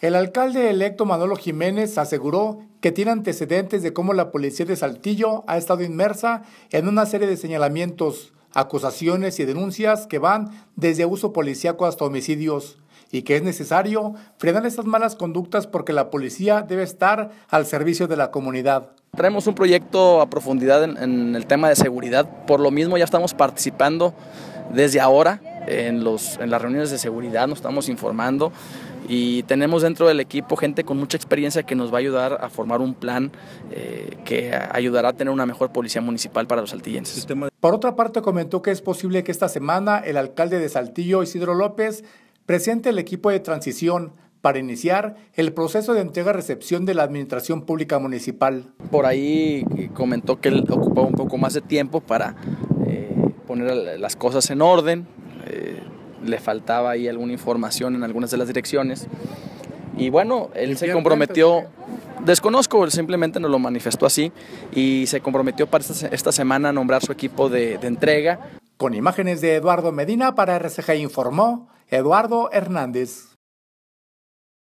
El alcalde electo Manolo Jiménez aseguró que tiene antecedentes de cómo la policía de Saltillo ha estado inmersa en una serie de señalamientos, acusaciones y denuncias que van desde uso policíaco hasta homicidios y que es necesario frenar estas malas conductas porque la policía debe estar al servicio de la comunidad. Traemos un proyecto a profundidad en, el tema de seguridad, por lo mismo ya estamos participando desde ahora en, los, en las reuniones de seguridad, nos estamos informando y tenemos dentro del equipo gente con mucha experiencia que nos va a ayudar a formar un plan eh, que ayudará a tener una mejor policía municipal para los saltillenses. Por otra parte, comentó que es posible que esta semana el alcalde de Saltillo, Isidro López, presente el equipo de transición para iniciar el proceso de entrega-recepción de la Administración Pública Municipal. Por ahí comentó que él ocupaba un poco más de tiempo para eh, poner las cosas en orden, le faltaba ahí alguna información en algunas de las direcciones. Y bueno, él se comprometió, desconozco, simplemente nos lo manifestó así y se comprometió para esta, semana a nombrar su equipo de, de entrega. Con imágenes de Eduardo Medina para RCG informó Eduardo Hernández.